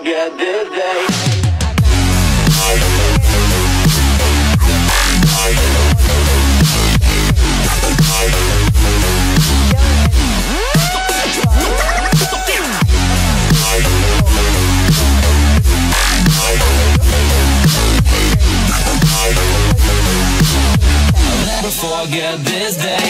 Forget this day. Forget this day.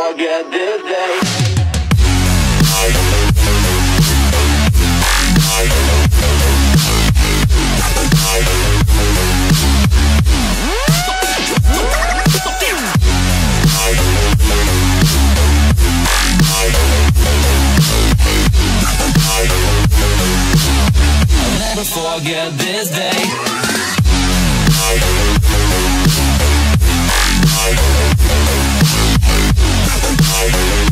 Forget this day. Forget this day. I'll